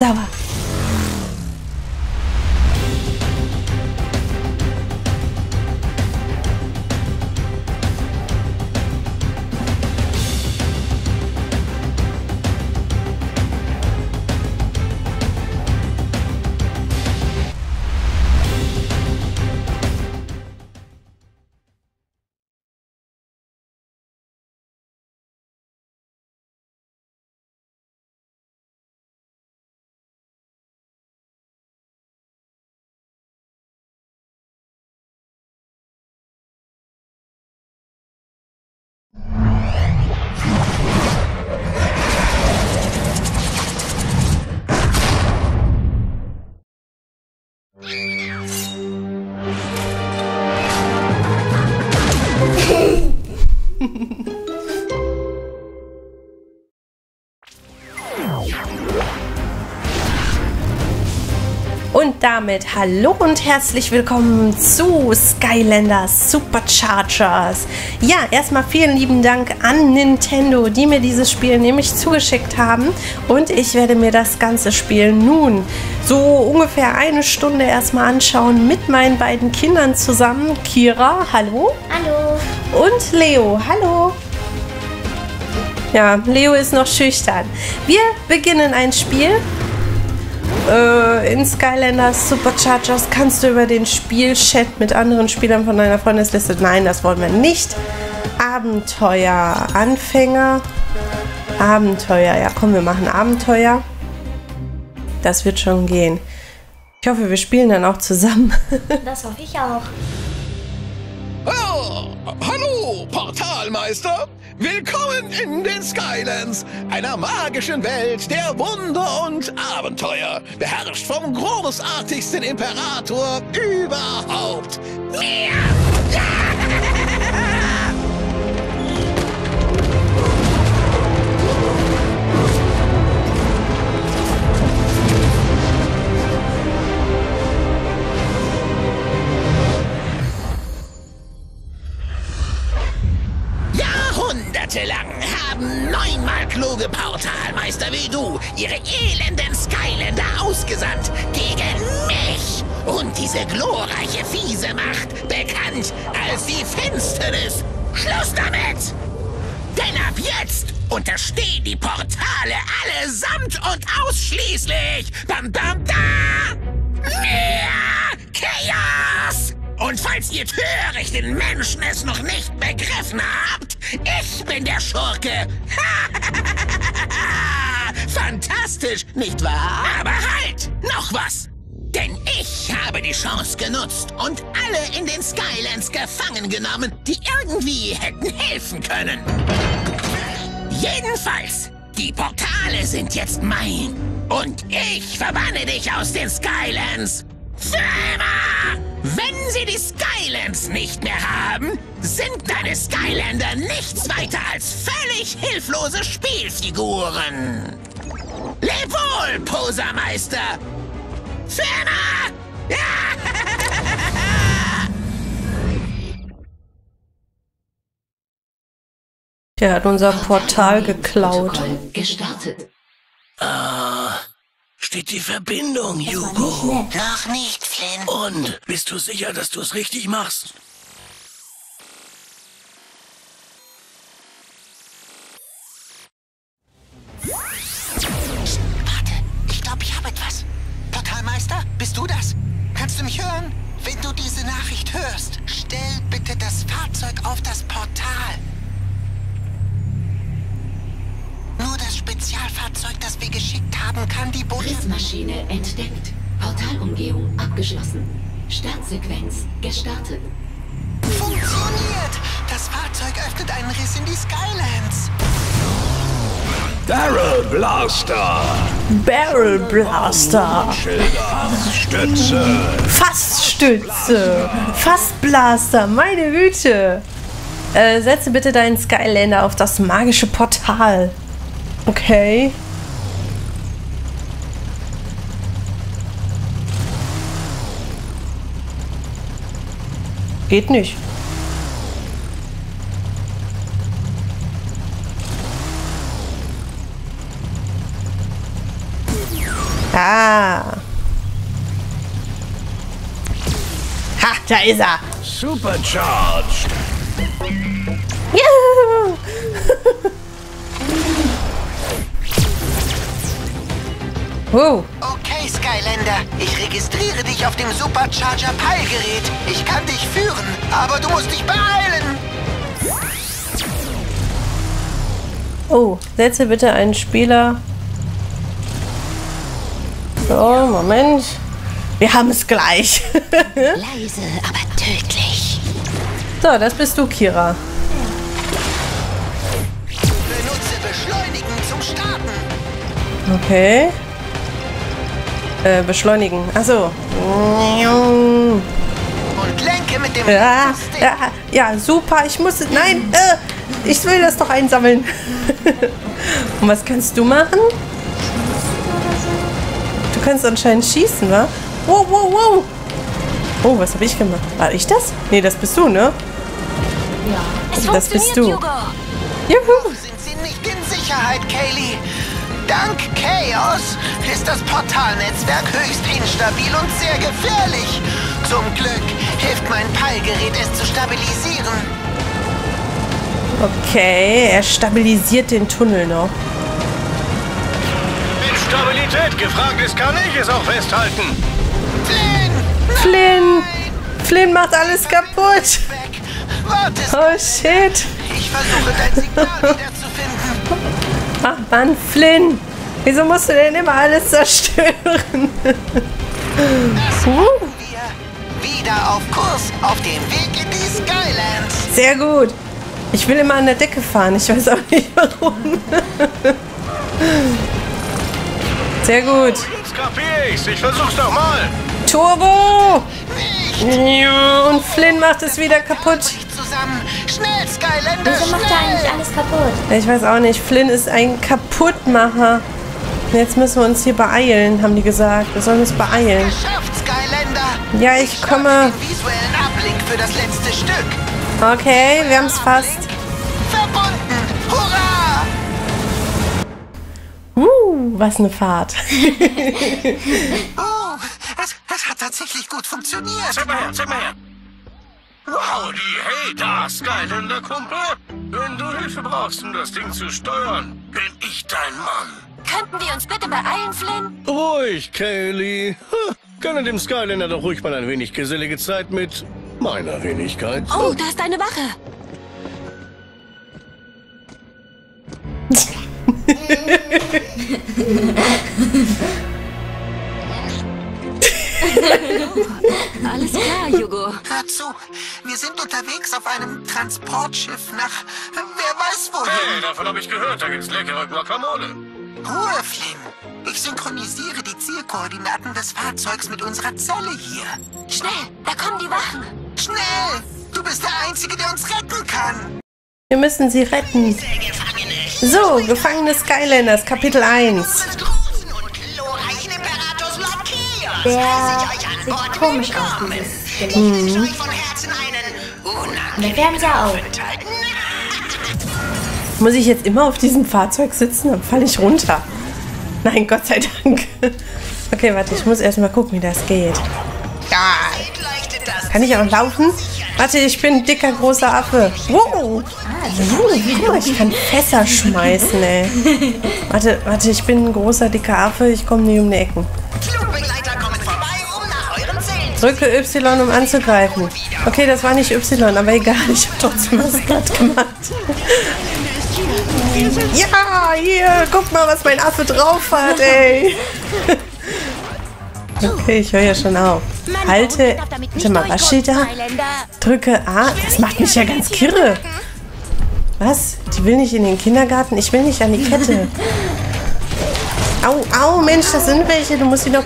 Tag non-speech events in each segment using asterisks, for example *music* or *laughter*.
Давай. Damit hallo und herzlich willkommen zu Skylanders Superchargers. Ja, erstmal vielen lieben Dank an Nintendo, die mir dieses Spiel nämlich zugeschickt haben. Und ich werde mir das ganze Spiel nun so ungefähr eine Stunde erstmal anschauen mit meinen beiden Kindern zusammen. Kira, hallo. Hallo. Und Leo, hallo. Ja, Leo ist noch schüchtern. Wir beginnen ein Spiel. Äh, in Skylanders Superchargers kannst du über den Spielchat mit anderen Spielern von deiner Freundesliste. Nein, das wollen wir nicht. Abenteuer, Anfänger, Abenteuer. Ja, komm, wir machen Abenteuer. Das wird schon gehen. Ich hoffe, wir spielen dann auch zusammen. *laughs* Das hoffe ich auch. Oh, hallo, Portalmeister! Willkommen in den Skylands, einer magischen Welt der Wunder und Abenteuer, beherrscht vom großartigsten Imperator überhaupt. Mir! Jahrhundertelang ihre elenden Skylander ausgesandt gegen mich und diese glorreiche fiese Macht, bekannt als die Finsternis. Schluss damit! Denn ab jetzt unterstehen die Portale allesamt und ausschließlich bam bam da mir Chaos! Und falls ihr törichten Menschen es noch nicht begriffen habt, ich bin der Schurke. *laughs* Fantastisch, nicht wahr? Aber halt, noch was. Denn ich habe die Chance genutzt und alle in den Skylands gefangen genommen, die irgendwie hätten helfen können. Jedenfalls, die Portale sind jetzt mein. Und ich verbanne dich aus den Skylands. Für immer! Wenn sie die Skylands nicht mehr haben, sind deine Skylander nichts weiter als völlig hilflose Spielfiguren. Leb wohl, Posermeister! Für immer! Der hat unser Portal geklaut. Gestartet. Steht die Verbindung, Hugo. Noch nicht, Flynn. Und bist du sicher, dass du es richtig machst? Nachricht hörst, stell bitte das Fahrzeug auf das Portal. Nur das Spezialfahrzeug, das wir geschickt haben, kann die Botschaft... Rissmaschine entdeckt. Portalumgehung abgeschlossen. Startsequenz gestartet. Funktioniert! Das Fahrzeug öffnet einen Riss in die Skylands. Barrel Blaster! Barrel Blaster. Schilder! Stütze! Faststütze. Fastblaster. Meine Güte. Äh, setze bitte deinen Skylander auf das magische Portal. Okay. Geht nicht. Ha. Ha, da ist er. Supercharged. Juhu. wow. Okay, Skylander. Ich registriere dich auf dem Supercharger Peilgerät. Ich kann dich führen, aber du musst dich beeilen. Oh, setze bitte einen Spieler. So, Moment. Wir haben es gleich. *laughs* Leise, aber tödlich. so, das bist du, Kira. Benutze Beschleunigen zum Starten. Okay. Äh, beschleunigen. Achso. Und lenke mit dem Ja, ja, ja, super. Ich muss. Nein, äh, ich will das doch einsammeln. *laughs* Und was kannst du machen? Du kannst anscheinend schießen, wa? Wow, wow, wow. Oh, was habe ich gemacht? War ich das? Nee, das bist du, ne? Es Das bist du. Juhu. Sind sie nicht in Sicherheit, Kaylee? Dank Chaos ist das Portalnetzwerk höchst instabil und sehr gefährlich. Zum Glück hilft mein Peilgerät, es zu stabilisieren. Okay, er stabilisiert den Tunnel noch. Stabilität gefragt ist, kann ich es auch festhalten. Flynn! Flynn! Flynn macht alles kaputt. Oh shit. ich versuche dein Signal wiederzufinden. Ach Mann, Flynn. Wieso musst du denn immer alles zerstören? Uh, wieder auf Kurs, auf dem Weg in die Skylands. sehr gut. Ich will immer an der Decke fahren. Ich weiß auch nicht warum. Sehr gut. Jetzt kapier ich's. Ich versuch's doch mal. Turbo! Und Flynn macht es wieder kaputt. Zusammen. Schnell, Skylander, Wieso macht er eigentlich alles kaputt? Ich weiß auch nicht. Flynn ist ein Kaputtmacher. Jetzt müssen wir uns hier beeilen, haben die gesagt. Wir sollen uns beeilen. Ja, ich komme. Okay, wir haben es fast. Was eine Fahrt. *laughs* Oh, es, es hat tatsächlich gut funktioniert. Zeig mal her, zeig mal her. Howdy, hey da, Skylander Kumpel. Wenn du Hilfe brauchst, um das Ding zu steuern, bin ich dein Mann. Könnten wir uns bitte beeilen, Flynn? Ruhig, Kaylee. Ha, Gönne dem Skylander doch ruhig mal ein wenig gesellige Zeit mit meiner Wenigkeit. Oh, da ist eine Wache. *laughs* Alles klar, Hugo. Hör zu, wir sind unterwegs auf einem Transportschiff nach wer weiß wohin. Hey, davon habe ich gehört. Da gibt's leckere Guacamole. Ruhe, Flynn. Ich synchronisiere die Zielkoordinaten des Fahrzeugs mit unserer Zelle hier. Schnell, da kommen die Wachen. Schnell! Du bist der Einzige, der uns retten kann. Wir müssen sie retten. So, Gefangene Skylanders, Kapitel 1. großen und glorreichen Imperators Lord Kios. Der sieht komisch aus, dieses einen Der Fernseher auch. Muss ich jetzt immer auf diesem Fahrzeug sitzen? Dann falle ich runter. Nein, Gott sei Dank. Okay, warte, ich muss erst mal gucken, wie das geht. Ja. Kann ich auch laufen? Warte, ich bin ein dicker, großer Affe. Wow. Guck mal, ich kann Fässer schmeißen, ey. Warte, warte, ich bin ein großer, dicker Affe. Ich komme nie um die Ecken. Drücke Y, um anzugreifen. Okay, das war nicht Y, aber egal. Ich habe trotzdem was glatt gemacht. Ja, hier, guck mal, was mein Affe drauf hat, ey. Okay, ich höre ja schon auf. Halte, warte mal, was steht da? Drücke A. Das macht mich ja ganz kirre. Was? Die will nicht in den Kindergarten? Ich will nicht an die Kette. Au, au, Mensch, das sind welche. Du musst sie doch...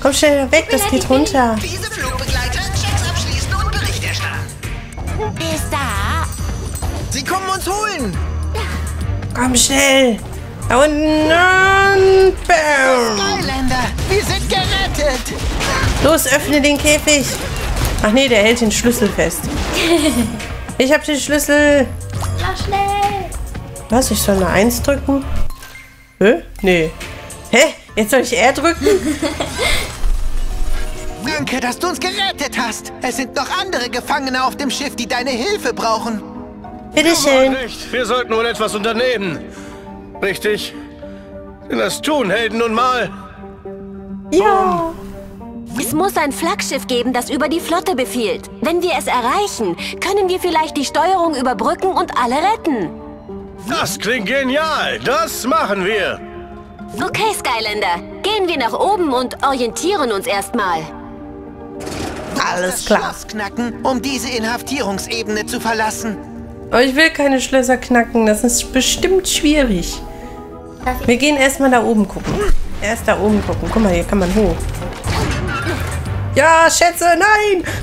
Komm schnell weg, das geht runter. Diese Flugbegleiter Checks abschließen und Bericht erstatten. Ist da. Sie kommen uns holen. Komm schnell. Da unten. Und bam. Highlander, wir sind gerettet. Los, öffne den Käfig. Ach nee, der hält den Schlüssel fest. *laughs* Ich hab den Schlüssel. Mach schnell. Was? Ich soll eine Eins drücken? Hä? Nee. Hä? Jetzt soll ich R drücken? *laughs* Danke, dass du uns gerettet hast. Es sind noch andere Gefangene auf dem Schiff, die deine Hilfe brauchen. Bitteschön. Recht, wir sollten wohl etwas unternehmen. Richtig? Denn das tun Helden nun mal. Ja. Es muss ein Flaggschiff geben, das über die Flotte befiehlt. Wenn wir es erreichen, können wir vielleicht die Steuerung überbrücken und alle retten. Das klingt genial. Das machen wir. Okay, Skylander, gehen wir nach oben und orientieren uns erstmal. Alles klar. Schloss knacken, um diese Inhaftierungsebene zu verlassen. Aber ich will keine Schlösser knacken. Das ist bestimmt schwierig. Wir gehen erstmal da oben gucken. Erst da oben gucken. Guck mal, hier kann man hoch. Ja, Schätze, nein! *laughs*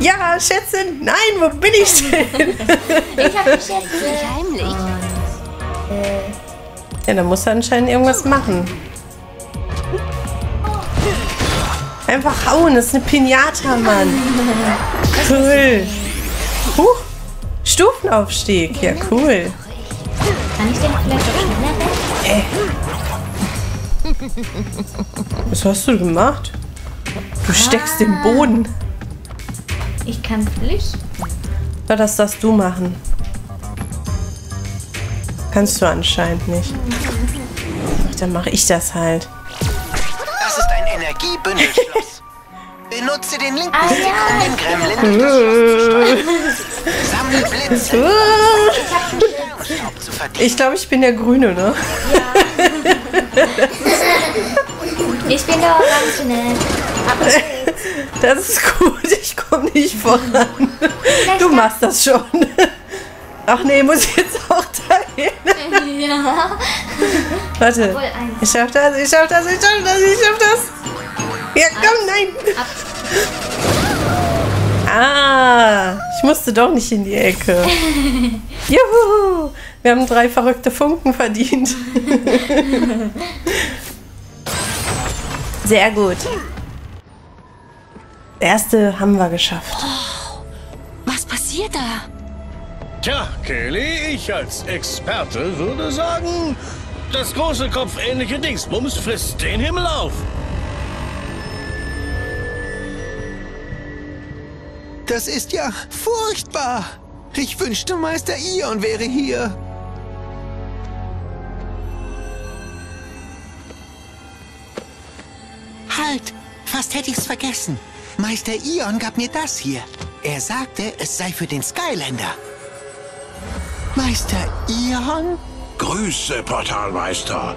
Ja, Schätze, nein, wo bin ich denn? *laughs* Ich habe die Schätze. Heimlich. Ja, da muss er anscheinend irgendwas machen. Einfach hauen, das ist eine Pinata, Mann. Cool. Huch, Stufenaufstieg, ja cool. Kann ich den vielleicht auch schneller Was hast du gemacht? Du steckst im Boden. Ich kann flüchten. Ja, das darfst du machen. Kannst du anscheinend nicht. Dann mache ich das halt. Das ist ein Energiebündelschloss. *laughs* Benutze den linken Ah, Stick, ja. um den Gremlin durch das Schloss zu steuern. *laughs* Sammle Blitze. *laughs* Ich glaube, ich bin der Grüne, ne? Ich bin der Orangene. *laughs* Das ist gut, ich komme nicht voran. Du machst das schon. Ach nee, muss ich jetzt auch dahin. ja. Warte. Ich schaff das, ich schaff das, ich schaff das, ich schaff das. Ja, komm, nein. Ah, ich musste doch nicht in die Ecke. *laughs* Juhu, wir haben drei verrückte Funken verdient. Sehr gut. Erste haben wir geschafft. Was passiert da? Tja, Kelly, ich als Experte würde sagen, das große kopfähnliche Dingsbums frisst den Himmel auf. Das ist ja furchtbar. Ich wünschte, Meister Ion wäre hier. Halt! Fast hätte ich's vergessen. Meister Ion gab mir das hier. Er sagte, es sei für den Skylander. Meister Ion? Grüße, Portalmeister.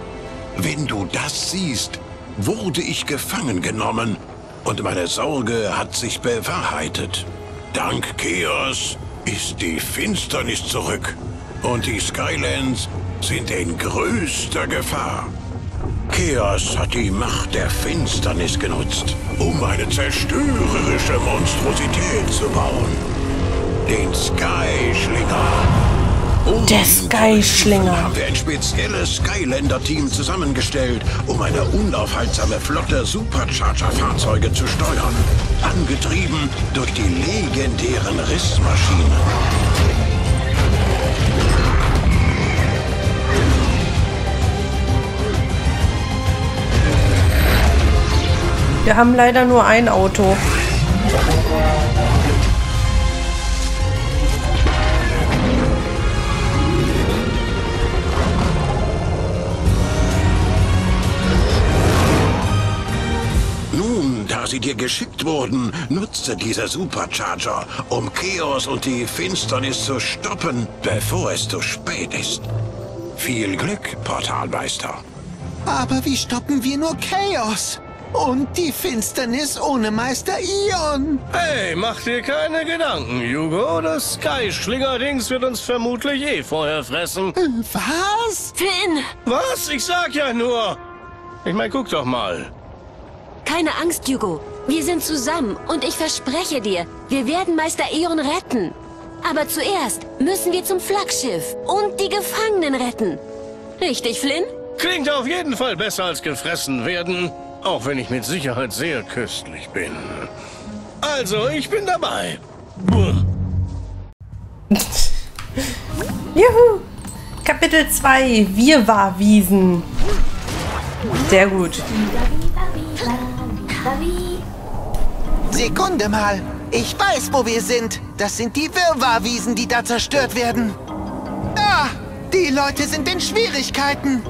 Wenn du das siehst, wurde ich gefangen genommen und meine Sorge hat sich bewahrheitet. Dank Chaos ist die Finsternis zurück und die Skylands sind in größter Gefahr. Chaos hat die Macht der Finsternis genutzt, um eine zerstörerische Monstrosität zu bauen. Den Sky-Schlinger. Der Sky-Schlinger. haben wir ein spezielles Skylander-Team zusammengestellt, um eine unaufhaltsame Flotte Supercharger-Fahrzeuge zu steuern. Angetrieben durch die legendären Rissmaschinen. Wir haben leider nur ein Auto. Sie dir geschickt wurden, nutze diese Supercharger, um Chaos und die Finsternis zu stoppen, bevor es zu spät ist. Viel Glück, Portalmeister. Aber wie stoppen wir nur Chaos? Und die Finsternis ohne Meister Ion? Hey, mach dir keine Gedanken, Hugo. Das Sky-Schlinger-Dings wird uns vermutlich eh vorher fressen. Was? Finn! Was? Ich sag ja nur. Ich mein, guck doch mal. Keine Angst, Hugo. Wir sind zusammen und ich verspreche dir, wir werden Meister Eon retten. Aber zuerst müssen wir zum Flaggschiff und die Gefangenen retten. Richtig, Flynn? Klingt auf jeden Fall besser als gefressen werden. Auch wenn ich mit Sicherheit sehr köstlich bin. Also, ich bin dabei. Juhu! Kapitel 2 Wirrwarrwiesen. Sehr gut. Sekunde mal. Ich weiß, wo wir sind. Das sind die Wirrwarrwiesen, die da zerstört werden. Ah, die Leute sind in Schwierigkeiten.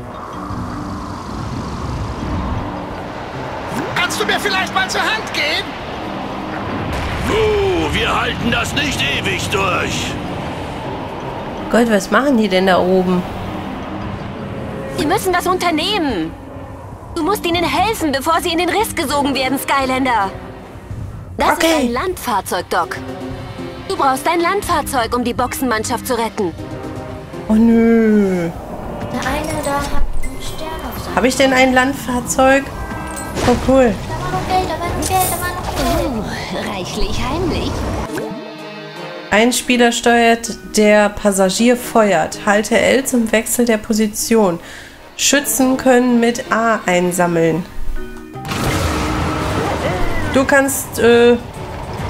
Kannst du mir vielleicht mal zur Hand gehen? Uh, wir halten das nicht ewig durch. Gott, was machen die denn da oben? Wir müssen was unternehmen. Du musst ihnen helfen, bevor sie in den Riss gesogen werden, Skylander. Das Okay. ist ein Landfahrzeug, Doc. Du brauchst ein Landfahrzeug, um die Boxenmannschaft zu retten. Oh nö. Der eine da hat einen Stern auf seinem. Habe ich denn ein Landfahrzeug? Oh cool. Da war noch Geld, da war noch Geld, da war noch Geld. Reichlich heimlich. Ein Spieler steuert, der Passagier feuert. Halte L zum Wechsel der Position. Schützen können mit A einsammeln. Du kannst, äh,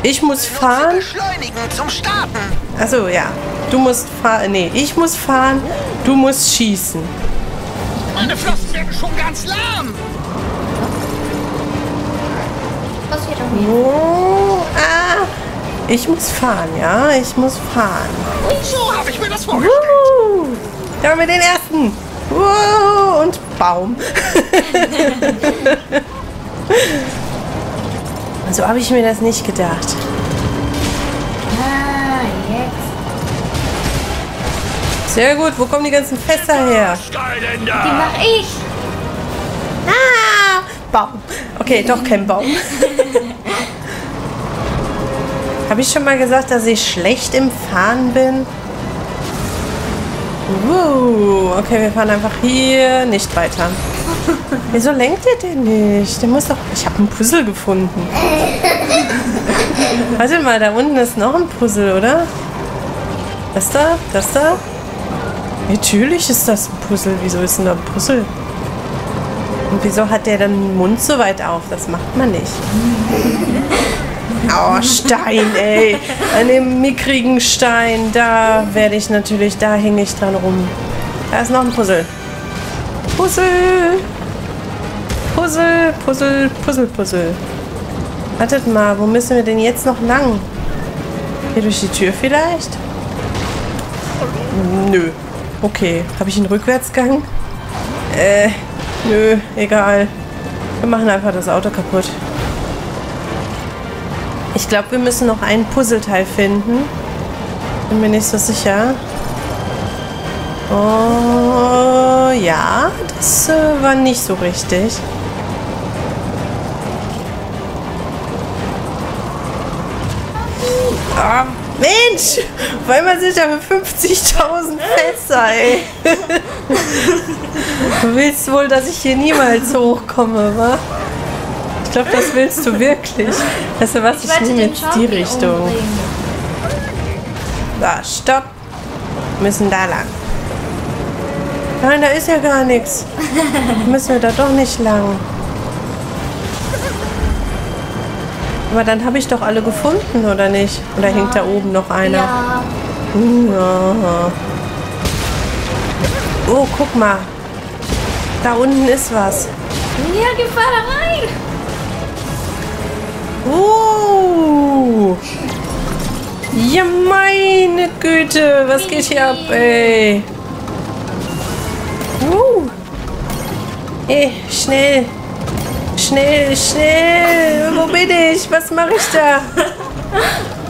ich muss fahren. Beschleunigen zum Starten. Achso, ja. Du musst fahren. Nee, ich muss fahren. Du musst schießen. Meine Flossen werden schon ganz lahm. Passiert doch nicht. Oh, ah. Ich muss fahren, ja. Ich muss fahren. So habe ich mir das vorgestellt. Wuhu. Da haben wir den ersten. Wuhu. Und Baum. *laughs* so habe ich mir das nicht gedacht. Ah, jetzt. Sehr gut. Wo kommen die ganzen Fässer her? Die Skylander. mach ich. Ah, Baum. Okay, doch kein Baum. *laughs* Habe ich schon mal gesagt, dass ich schlecht im Fahren bin? Uh, okay, wir fahren einfach hier nicht weiter. *laughs* Wieso lenkt ihr denn nicht? Der muss doch. Ich habe ein Puzzle gefunden. *laughs* Warte mal, da unten ist noch ein Puzzle, oder? Das da? Das da? Natürlich ist das ein Puzzle. Wieso ist denn da ein Puzzle? Und wieso hat der dann den Mund so weit auf? Das macht man nicht. *laughs* Oh, Stein, ey. An dem mickrigen Stein, da werde ich natürlich, da hänge ich dran rum. Da ist noch ein Puzzle. Puzzle. Puzzle, Puzzle, Puzzle, Puzzle. Wartet mal, wo müssen wir denn jetzt noch lang? Hier durch die Tür vielleicht? Nö. Okay, habe ich einen Rückwärtsgang? Äh, nö, egal. Wir machen einfach das Auto kaputt. Ich glaube, wir müssen noch ein Puzzleteil finden. Bin mir nicht so sicher. Oh, ja, das äh, war nicht so richtig. Ah, Mensch! Auf einmal sind da 50.000 Fässer, ey. *laughs* Du willst wohl, dass ich hier niemals hochkomme, wa? Ich glaube, das willst du wirklich. Weißt du was, ich, wollte nehme jetzt die Richtung. umbringen. Da, stopp. Wir müssen da lang. Nein, da ist ja gar nichts. *laughs* Müssen wir da doch nicht lang. Aber dann habe ich doch alle gefunden, oder nicht? Oder hängt da oben noch einer? Ja, Ja. Oh, guck mal. Da unten ist was. ja, geh fahr da rein. Oh. Ja, meine Güte. Was geht hier ab, ey? Uh. Ey, schnell. Schnell, schnell. Wo bin ich? Was mache ich da? *laughs*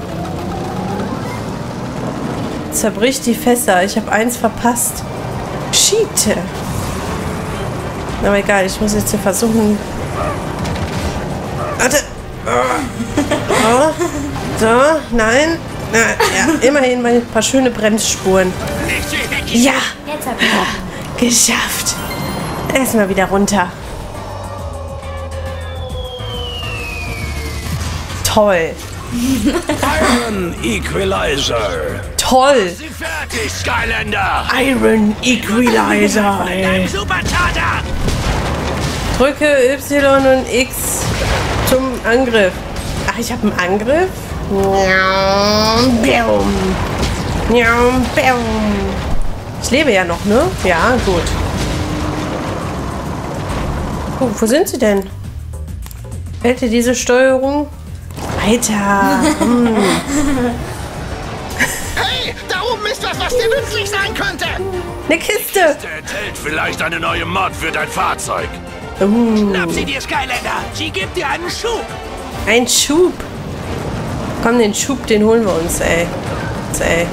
Zerbricht die Fässer. Ich habe eins verpasst. Schiete. Aber egal, ich muss jetzt hier versuchen. Warte. Oh. So, nein. Na, ja, immerhin mal ein paar schöne Bremsspuren. Ja, Jetzt hab ich geschafft. Erstmal wieder runter. Toll. Iron Equalizer. Toll. Fertig, Skylander. Iron Equalizer. Drücke Y und X zum Angriff. Ach, ich habe einen Angriff? Ich lebe ja noch, ne? Ja, gut. gucken, wo sind sie denn? Wählte diese Steuerung? Alter. hm. *laughs* Hey, da oben ist was, was dir nützlich sein könnte. Eine Kiste. Der enthält vielleicht eine neue Mod für dein Fahrzeug. Uh, Schnapp sie dir, Skylander. Sie gibt dir einen Schub. ein Schub. Komm, den Schub, den holen wir uns, ey. Ey.